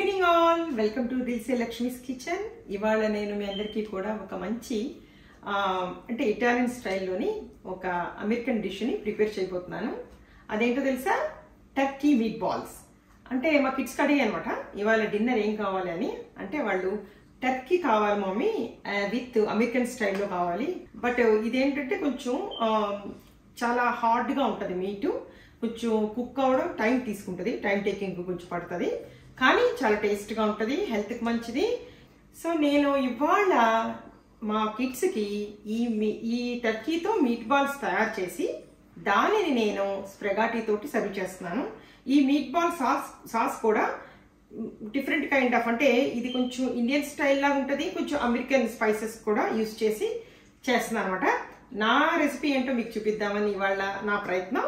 Evening all welcome to Dilse Lakshmi's kitchen ఇవాళ నేను మీ అందరికీ కూడా ఒక మంచి అంటే ఇటాలియన్ స్టైల్లోని ఒక అమెరికన్ డిష్ని ప్రిపేర్ చేయబోతున్నాను. అదేంటో తెలుసా? టర్కీ మీట్ బాల్స్ అంటే మా కిడ్స్ అడిగి అనమాట ఇవాళ డిన్నర్ ఏం కావాలి అని. అంటే వాళ్ళు టర్కీ కావాలి మమ్మీ విత్ అమెరికన్ స్టైల్లో కావాలి. బట్ ఇదేంటంటే కొంచెం చాలా హార్డ్గా ఉంటుంది మీటు కొంచెం కుక్ అవ్వడం టైం తీసుకుంటుంది. టైం టేకింగ్ కొంచెం పడుతుంది. కానీ చాలా టేస్ట్గా ఉంటుంది హెల్త్కి మంచిది. సో నేను ఇవాళ మా కిడ్స్కి ఈ మీ- ఈ టర్కీతో మీట్ బాల్స్ తయారు చేసి దానిని నేను స్ప్రెగాటీ తోటి సర్వ్ చేస్తున్నాను. ఈ మీట్ బాల్ సాస్ సాస్ కూడా డిఫరెంట్ కైండ్ ఆఫ్ అంటే ఇది కొంచెం ఇండియన్ స్టైల్ లాగా ఉంటుంది కొంచెం అమెరికన్ స్పైసెస్ కూడా యూస్ చేసి చేస్తున్నాను అనమాట నా రెసిపీ ఏంటో మీకు చూపిద్దామని ఇవాళ నా ప్రయత్నం.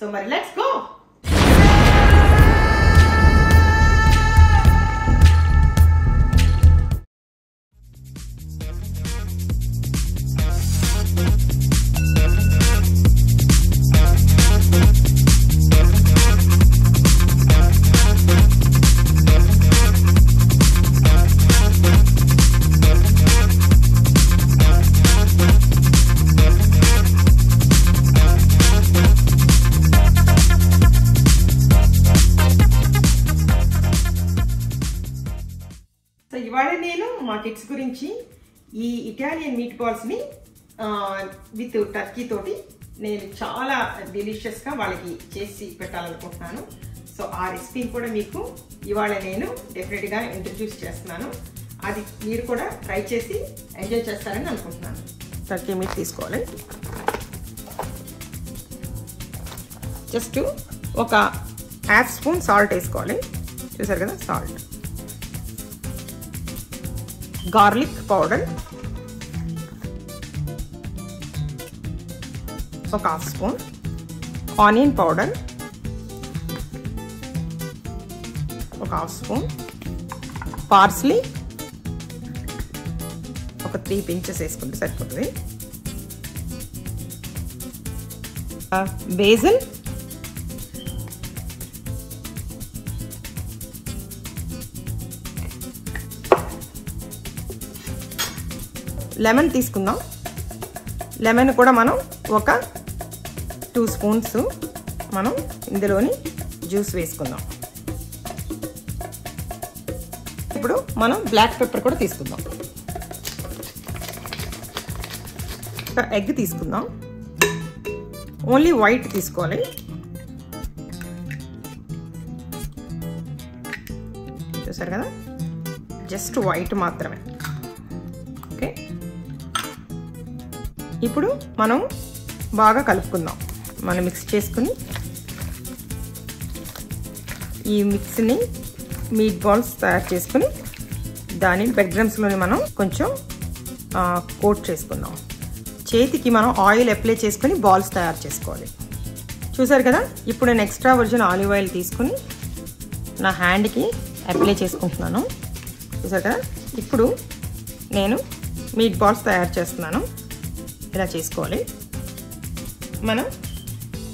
సో మరి లెట్స్ గో! నేను గురించి ఈ ఇటాలియన్ మీట్ బాల్స్ని విత్ టర్కీ తోటి నేను చాలా డెలిషియస్గా వాళ్ళకి చేసి పెట్టాలనుకుంటున్నాను. సో ఆ రెసిపీని కూడా మీకు ఇవాళ నేను డెఫినెట్గా ఇంట్రడ్యూస్ చేస్తున్నాను. అది మీరు కూడా ట్రై చేసి ఎంజాయ్ చేస్తారని అనుకుంటున్నాను. టర్కీ మీట్ తీసుకోవాలి. జస్ట్ ఒక హాఫ్ స్పూన్ సాల్ట్ వేసుకోవాలి. చూసారు కదా? సాల్ట్ గార్లిక్ పౌడర్ ఒక హాఫ్ స్పూన్ ఆనియన్ పౌడర్ ఒక హాఫ్ స్పూన్ పార్స్లీ ఒక త్రీ పించెస్ వేసుకుంటే సరిపోతుంది. బేజల్ లెమన్ తీసుకుందాం. లెమన్ కూడా మనం ఒక టూ స్పూన్స్ మనం ఇందులోని జ్యూస్ వేసుకుందాం. ఇప్పుడు మనం బ్లాక్ పెప్పర్ కూడా తీసుకుందాం. ఒక ఎగ్ తీసుకుందాం. ఓన్లీ వైట్ తీసుకోవాలి. చూసారు కదా? జస్ట్ వైట్ మాత్రమే. ఓకే? ఇప్పుడు మనం బాగా కలుపుకుందాం. మనం మిక్స్ చేసుకుని ఈ మిక్స్ని మీట్ బాల్స్ తయారు చేసుకుని దాని బెడ్రమ్స్లోని మనం కొంచెం కోట్ చేసుకుందాం. చేతికి మనం ఆయిల్ అప్లై చేసుకుని బాల్స్ తయారు చేసుకోవాలి. చూసారు కదా? ఇప్పుడు నేను ఎక్స్ట్రా వర్జన్ ఆలివ్ ఆయిల్ తీసుకుని నా హ్యాండ్కి అప్లై చేసుకుంటున్నాను. చూసారు కదా? ఇప్పుడు నేను మీట్ బాల్స్ తయారు చేస్తున్నాను. ఇలా చేసుకోవాలి. మనం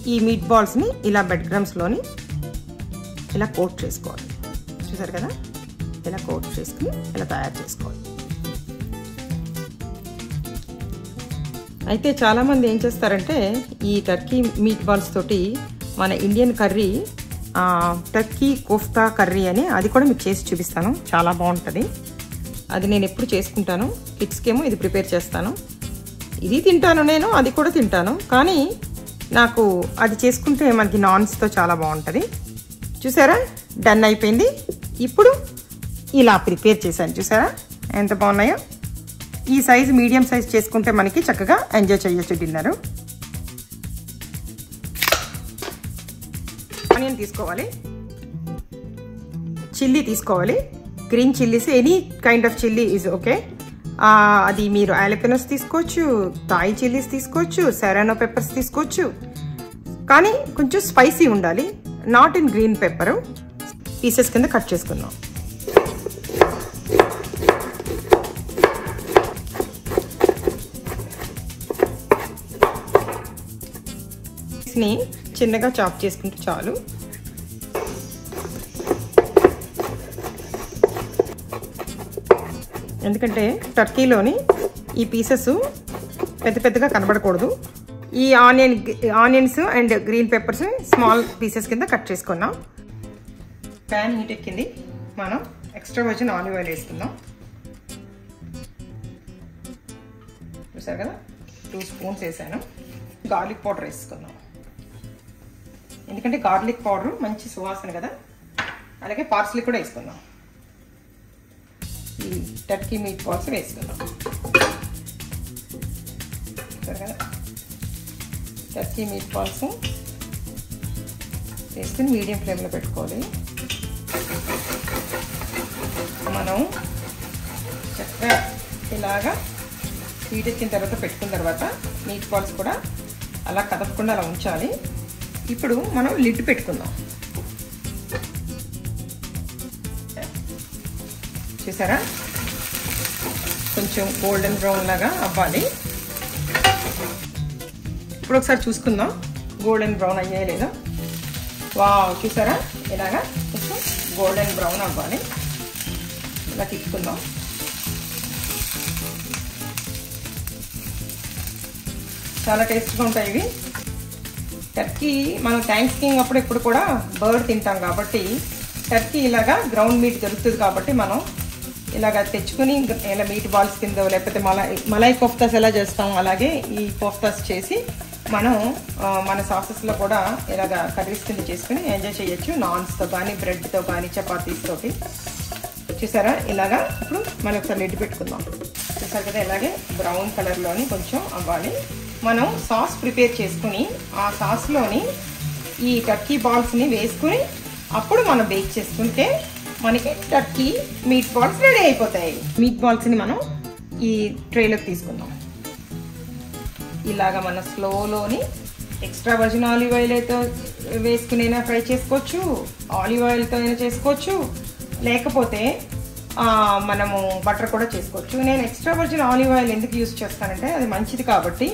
ఈ మీట్ బాల్స్ని ఇలా బెడ్ గ్రమ్స్లోని ఇలా కోట్ చేసుకోవాలి. చూసారు కదా? ఇలా కోట్ చేసుకుని ఇలా తయారు చేసుకోవాలి. అయితే చాలామంది ఏం చేస్తారంటే ఈ టర్కీ మీట్ బాల్స్ తోటి మన Indian curry turkey kofta curry అని అది కూడా మీకు చేసి చూపిస్తాను. చాలా బాగుంటుంది. అది నేను ఎప్పుడు చేసుకుంటాను. కిడ్స్కేమో ఇది ప్రిపేర్ చేస్తాను. ఇది తింటాను నేను అది కూడా తింటాను. కానీ నాకు అది చేసుకుంటే మనకి నాన్స్తో చాలా బాగుంటుంది. చూసారా? డన్ అయిపోయింది. ఇప్పుడు ఇలా ప్రిపేర్ చేశాను. చూసారా? ఎంత బాగున్నాయో? ఈ సైజు మీడియం సైజ్ చేసుకుంటే మనకి చక్కగా ఎంజాయ్ చేయొచ్చు డిన్నరు. ఆనియన్ తీసుకోవాలి. చిల్లీ తీసుకోవాలి. Green chillies any kind of chilli is okay. అది మీరు ఆలపినోస్ తీసుకోవచ్చు థాయి చిల్లీస్ తీసుకోవచ్చు సెరానో పెప్పర్స్ తీసుకోవచ్చు. కానీ కొంచెం స్పైసీ ఉండాలి. Not in green pepper pieces కింద కట్ చేసుకుందాం. చిన్నగా చాప్ చేసుకుంటే చాలు. ఎందుకంటే టర్కీలోని ఈ పీసెస్ పెద్ద పెద్దగా కనబడకూడదు. ఈ onion onions and green peppers small pieces కింద కట్ చేసుకున్నాం. ప్యాన్ హీట్ ఎక్కింది. మనం ఎక్స్ట్రా వర్జిన్ ఆలివ్ ఆయిల్ వేసుకుందాం. చూసారు కదా? టూ స్పూన్స్ వేసాను. గార్లిక్ పౌడర్ వేసుకుందాం. ఎందుకంటే గార్లిక్ పౌడర్ మంచి సువాసన కదా? అలాగే పార్సలీ కూడా వేసుకుందాం. ఈ టర్కీ మీట్ బాల్స్ వేసుకుందాం. కదా టర్కీ మీట్ బాల్స్ వేసుకుని మీడియం ఫ్లేమ్లో పెట్టుకోవాలి. మనం చక్కగా ఇలాగా హీట్ ఎక్కిన తర్వాత పెట్టుకున్న తర్వాత మీట్ బాల్స్ కూడా అలా కదపకుండా అలా ఉంచాలి. ఇప్పుడు మనం లిడ్ పెట్టుకుందాం. చూసారా? కొంచెం గోల్డెన్ బ్రౌన్ లాగా అవ్వాలి. ఇప్పుడు ఒకసారి చూసుకుందాం. గోల్డెన్ బ్రౌన్ అయ్యే లేదా? వా చూసారా? ఇలాగా కొంచెం గోల్డెన్ బ్రౌన్ అవ్వాలి. ఇలా తిప్పుకుందాం. చాలా టేస్ట్గా ఉంటాయి ఇవి. టర్కీ మనం థ్యాంక్స్ గివింగ్ అప్పుడు ఎప్పుడు కూడా బర్డ్ తింటాం కాబట్టి టర్కీ ఇలాగా గ్రౌండ్ మీట్ దొరుకుతుంది కాబట్టి మనం ఇలాగ తెచ్చుకుని ఇలా మీట్ బాల్స్ కింద లేకపోతే మలై మలై కోఫ్తాస్ ఎలా చేస్తాం అలాగే ఈ కోఫ్తాస్ చేసి మనం మన సాసెస్లో కూడా ఇలాగ కర్రీస్ కింద చేసుకుని ఎంజాయ్ చేయొచ్చు. నాన్స్తో కానీ బ్రెడ్తో కానీ చపాతీస్తోటి చూసారా? ఇలాగా ఇప్పుడు మనం ఒకసారి లిడ్ పెట్టుకుందాం. చూసారు కదా? ఇలాగే బ్రౌన్ కలర్లోని కొంచెం అవ్వాలి. మనం సాస్ ప్రిపేర్ చేసుకుని ఆ సాస్లోని ఈ టర్కీ బాల్స్ని వేసుకుని అప్పుడు మనం బేక్ చేసుకుంటే మనకి టర్కీ మీట్ బాల్స్ రెడీ అయిపోతాయి. మీట్ బాల్స్ని మనం ఈ ట్రేలోకి తీసుకుందాం. ఇలాగ మన స్లోలోని ఎక్స్ట్రా వర్జిన్ ఆలివ్ ఆయిల్ అయితే వేసుకునైనా ఫ్రై చేసుకోవచ్చు ఆలివ్ ఆయిల్తో అయినా చేసుకోవచ్చు. లేకపోతే మనము బటర్ కూడా చేసుకోవచ్చు. నేను ఎక్స్ట్రా వర్జిన్ ఆలివ్ ఆయిల్ ఎందుకు యూస్ చేస్తానంటే అది మంచిది కాబట్టి.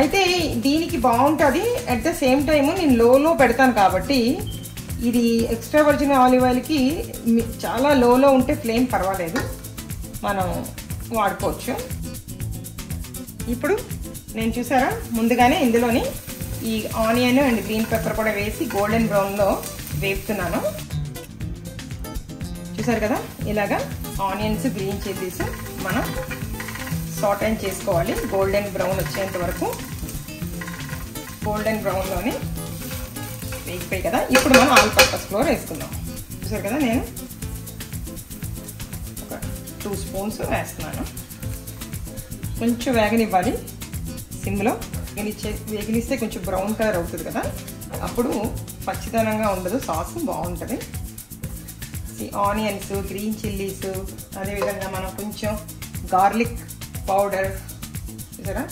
అయితే దీనికి బాగుంటుంది. అట్ ద సేమ్ టైము నేను లోలో పెడతాను కాబట్టి ఇది ఎక్స్ట్రా వర్జిన్ ఆలివ్ ఆయిల్కి చాలా లోలో ఉంటే ఫ్లేమ్ పర్వాలేదు. మనం వాడుకోవచ్చు. ఇప్పుడు నేను చూసారా? ముందుగానే ఇందులోని ఈ ఆనియన్ అండ్ గ్రీన్ పెప్పర్ కూడా వేసి గోల్డెన్ బ్రౌన్లో వేపుతున్నాను. చూసారు కదా? ఇలాగా ఆనియన్స్ గ్రీన్ చిల్లీస్ మనం సాట్ అండ్ చేసుకోవాలి. గోల్డెన్ బ్రౌన్ వచ్చేంత వరకు. గోల్డెన్ బ్రౌన్లోని వేగిపోయి కదా ఇప్పుడు మనం ఆల్ పర్పస్ ఫ్లోర్ వేసుకుందాం. చూసారు కదా నేను? ఒక టూ స్పూన్స్ వేస్తున్నాను. కొంచెం వేగనివ్వాలి. సిమ్లో వేగనిచ్చే వేగనిస్తే కొంచెం బ్రౌన్ కలర్ అవుతుంది కదా. అప్పుడు పచ్చిదనంగా ఉండదు సాస్ బాగుంటుంది. ఆనియన్స్ గ్రీన్ చిల్లీస్ అదేవిధంగా మనం కొంచెం గార్లిక్ పౌడర్ చూసారా?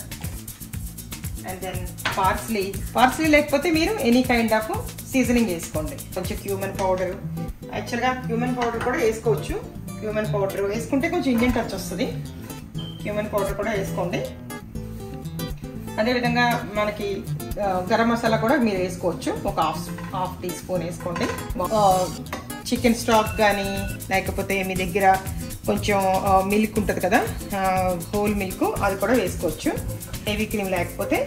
And then parsley. పార్స్లీ లేకపోతే మీరు ఎనీ కైండ్ ఆఫ్ సీజనింగ్ వేసుకోండి. కొంచెం క్యూమన్ పౌడర్ యాక్చువల్గా క్యూమన్ పౌడర్ కూడా వేసుకోవచ్చు. క్యూమన్ పౌడర్ వేసుకుంటే కొంచెం ఇండియన్ టచ్ వస్తుంది. క్యూమన్ పౌడర్ కూడా వేసుకోండి. అదేవిధంగా మనకి గరం మసాలా కూడా మీరు వేసుకోవచ్చు. ఒక హాఫ్ హాఫ్ టీ స్పూన్ వేసుకోండి. చికెన్ స్టాక్ కానీ లేకపోతే మీ దగ్గర కొంచెం మిల్క్ ఉంటుంది కదా హోల్ మిల్క్ అది కూడా వేసుకోవచ్చు. హెవీ క్రీమ్ లేకపోతే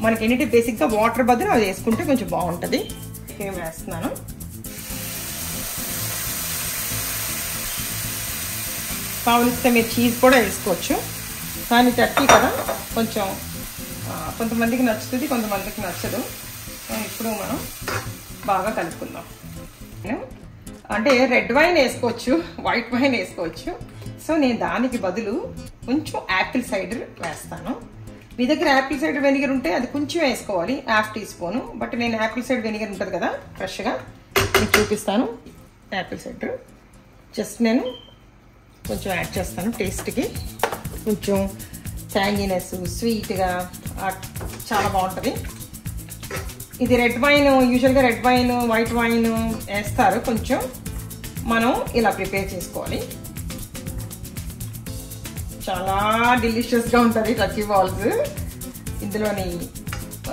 మనకి ఏంటంటే బేసిక్గా వాటర్ బదులు అది వేసుకుంటే కొంచెం బాగుంటుంది. క్రీమ్ వేస్తున్నాను. కావలిస్తే మీరు చీజ్ కూడా వేసుకోవచ్చు. కానీ టర్కీ కదా కొంచెం కొంతమందికి నచ్చుతుంది కొంతమందికి నచ్చదు. ఇప్పుడు మనం బాగా కలుపుకుందాం. అంటే రెడ్ వైన్ వేసుకోవచ్చు వైట్ వైన్ వేసుకోవచ్చు. సో నేను దానికి బదులు కొంచెం యాపిల్ సైడర్ వేస్తాను. మీ దగ్గర యాపిల్ సైడ్ వెనిగర్ ఉంటే అది కొంచెం వేసుకోవాలి హాఫ్ టీ స్పూను బట్ నేను యాపిల్ సైడ్ వెనిగర్ ఉంటుంది కదా ఫ్రెష్గా మీకు చూపిస్తాను. యాపిల్ సైడర్ జస్ట్ నేను కొంచెం యాడ్ చేస్తాను టేస్ట్కి కొంచెం ట్యాంగినెస్ స్వీట్గా చాలా బాగుంటుంది. ఇది రెడ్ వైన్ యూజువల్గా రెడ్ వైన్ వైట్ వైన్ వేస్తారు కొంచెం. మనం ఇలా ప్రిపేర్ చేసుకోవాలి. చాలా డెలిషియస్గా ఉంటుంది టర్కీ బాల్స్ ఇందులోని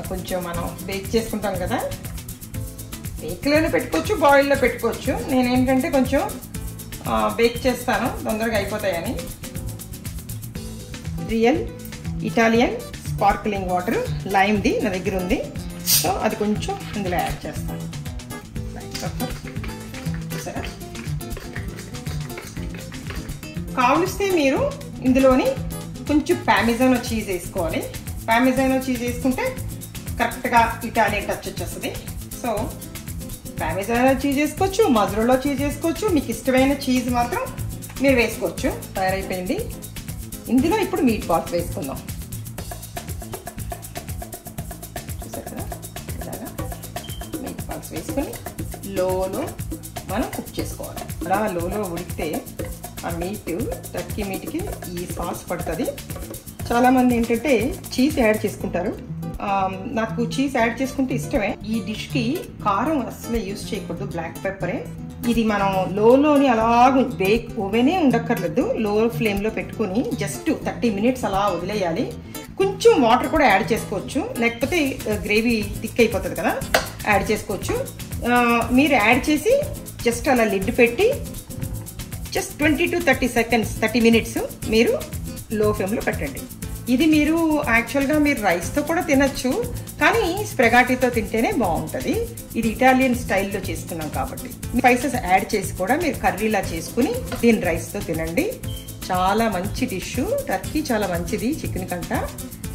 కొంచెం మనం బేక్ చేసుకుంటాం కదా. బేక్లోనే పెట్టుకోవచ్చు బాయిల్లో పెట్టుకోవచ్చు. నేను ఏంటంటే కొంచెం బేక్ చేస్తాను తొందరగా అయిపోతాయని. రియల్ ఇటాలియన్ స్పార్క్లింగ్ వాటర్ లైమ్ది నా దగ్గర ఉంది. సో అది కొంచెం ఇందులో యాడ్ చేస్తాను. బ్లాక్ కావలిస్తే మీరు ఇందులోని కొంచెం పామిజానో చీజ్ వేసుకోవాలి. పామిజానో చీజ్ వేసుకుంటే కరెక్ట్గా ఇటాలియన్ టచ్ వచ్చేస్తుంది. సో పామిజానో చీజ్ వేసుకోవచ్చు మధురలో చీజ్ వేసుకోవచ్చు మీకు ఇష్టమైన చీజ్ మాత్రం మీరు వేసుకోవచ్చు. తయారైపోయింది. ఇందులో ఇప్పుడు మీట్ బాల్స్ వేసుకుందాం. చూసారు కదా? ఇలాగా మీట్ బాల్స్ వేసుకొని లోలో మనం కుక్ చేసుకోవాలి. అలా లోలో ఉడికితే ఆ మీట్ టర్కీ మీట్కి ఈ సాస్ పడుతుంది. చాలామంది ఏంటంటే చీజ్ యాడ్ చేసుకుంటారు. నాకు చీజ్ యాడ్ చేసుకుంటే ఇష్టమే. ఈ డిష్కి కారం అస్సలే యూజ్ చేయకూడదు బ్లాక్ పెప్పరే ఇది మనం లోలోని అలాగ బేక్ ఓవెనే ఉండక్కర్లేదు. లో ఫ్లేమ్లో పెట్టుకుని జస్ట్ థర్టీ మినిట్స్ అలా వదిలేయాలి. కొంచెం వాటర్ కూడా యాడ్ చేసుకోవచ్చు. లేకపోతే గ్రేవీ థిక్ అయిపోతుంది కదా యాడ్ చేసుకోవచ్చు. మీరు యాడ్ చేసి జస్ట్ అలా లిడ్ పెట్టి just twenty to thirty seconds thirty minutes మీరు లో ఫ్లేమ్లో పెట్టండి. ఇది మీరు యాక్చువల్గా మీరు రైస్తో కూడా తినచ్చు కానీ స్ప్రెగాటీతో తింటేనే బాగుంటుంది. ఇది ఇటాలియన్ స్టైల్లో చేస్తున్నాం కాబట్టి. స్పైసెస్ యాడ్ చేసి కూడా మీరు కర్రీలా చేసుకుని దీని రైస్తో తినండి. చాలా మంచి డిష్ టర్కీ చాలా మంచిది చికెన్ కంట.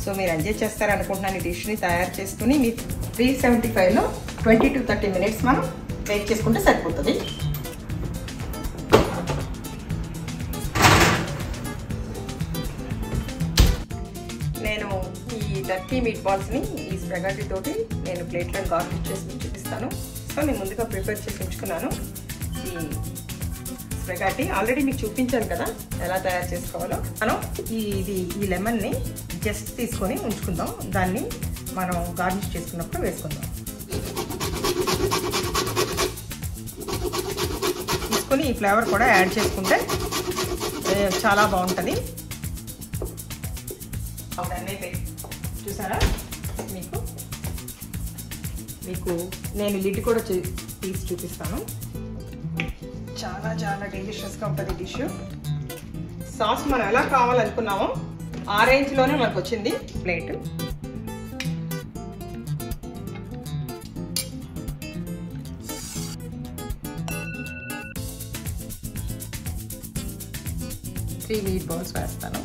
సో మీరు ఎంజాయ్ చేస్తారనుకుంటున్నాను ఈ డిష్ని తయారు చేసుకుని మీ త్రీ సెవెంటీ ఫైవ్లో ట్వంటీ టు థర్టీ మినిట్స్ మనం వెయిట్ చేసుకుంటే సరిపోతుంది. ఈ టర్కీ మీట్ బాల్స్ని ఈ స్పెగటీ తోటి నేను ప్లేట్లో గార్నిష్ చేసి మీకు చూపిస్తాను. సో నేను ముందుగా ప్రిపేర్ చేసి ఉంచుకున్నాను. ఈ స్పెగటీ ఆల్రెడీ మీకు చూపించాను కదా ఎలా తయారు చేసుకోవాలో. మనం ఈ ఇది ఈ లెమన్ని జస్ట్ తీసుకొని ఉంచుకుందాం. దాన్ని మనం గార్నిష్ చేసుకున్నప్పుడు వేసుకుందాం. తీసుకొని ఈ ఫ్లేవర్ కూడా యాడ్ చేసుకుంటే చాలా బాగుంటుంది. అవన్నీ చూసారా? మీకు? మీకు నేను లిడ్ కూడా తీసి చూపిస్తాను. చాలా చాలా డెలిషియస్గా ఉంటుంది డిష్ సాస్ మనం ఎలా కావాలనుకున్నామో ఆ రేంజ్లోనే మనకు వచ్చింది ప్లేట్. త్రీ మీట్ బౌల్స్ వేస్తాను.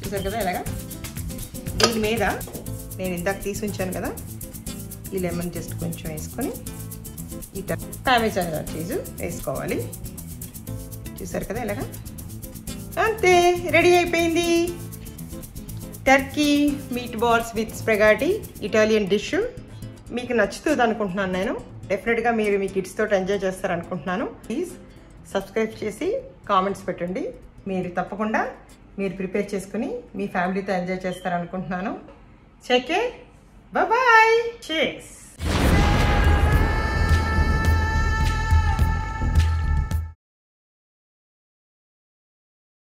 చూసారు కదా ఇలాగా దీని మీద నేను ఇందాక తీసి ఉంచాను కదా ఈ లెమన్ జస్ట్ కొంచెం వేసుకొని ఈ టామేజాన్ చీజు వేసుకోవాలి. చూసారు కదా ఇలాగా అంతే రెడీ అయిపోయింది. Turkey meat balls with spaghetti Italian dish మీకు నచ్చుతుంది అనుకుంటున్నాను నేను. డెఫినెట్గా మీరు మీ కిడ్స్ తోటి ఎంజాయ్ చేస్తారనుకుంటున్నాను. ప్లీజ్ సబ్స్క్రైబ్ చేసి కామెంట్స్ పెట్టండి. మీరు తప్పకుండా మీరు ప్రిపేర్ చేసుకుని మీ ఫ్యామిలీతో ఎంజాయ్ చేస్తారనుకుంటున్నాను. చెకే బాయ్ చేస్